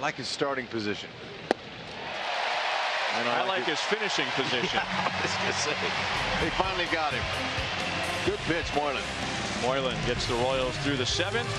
I like his starting position. And I, I like, his finishing position. yeah, they finally got him. Good pitch, Moylan. Moylan gets the Royals through the seventh.